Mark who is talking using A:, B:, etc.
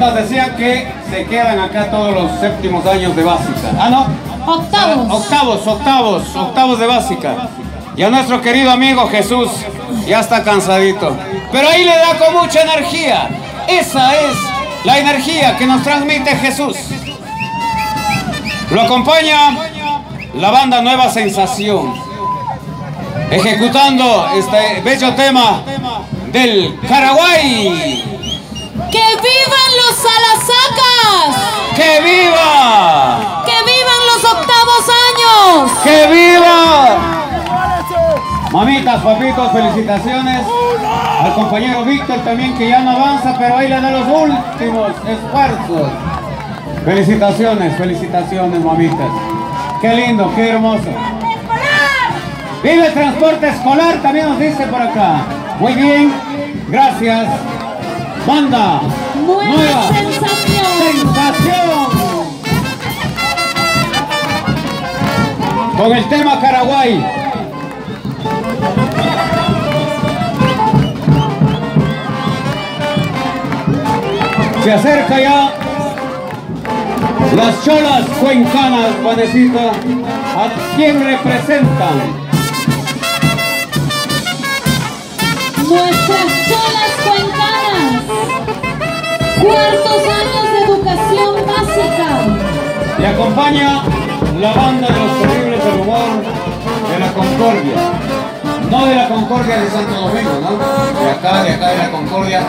A: nos decían que se quedan acá todos los séptimos años de básica. Ah, no.
B: Octavos.
A: Ah, octavos, octavos, octavos de básica. Y a nuestro querido amigo Jesús ya está cansadito. Pero ahí le da con mucha energía. Esa es la energía que nos transmite Jesús. Lo acompaña la banda Nueva Sensación. Ejecutando este bello tema del Paraguay.
B: ¡Que vivan los Salasacas!
A: ¡Que viva!
B: ¡Que vivan los octavos años!
A: ¡Que viva! Mamitas, papitos, felicitaciones al compañero Víctor también que ya no avanza, pero ahí le da los últimos esfuerzos. Felicitaciones, felicitaciones, mamitas. Qué lindo, qué hermoso. Vive el transporte escolar, también nos dice por acá. Muy bien, gracias. Banda.
B: Nueva sensación.
A: Sensación. Con el tema Paraguay. Se acerca ya las cholas cuencanas, Juanecita, a quien representan.
B: Nuestras cholas cuencanas. Cuartos años de educación básica.
A: Le acompaña la banda de los terribles del humor de la Concordia. No de la Concordia de Santo Domingo, ¿no? De acá, de acá de la Concordia.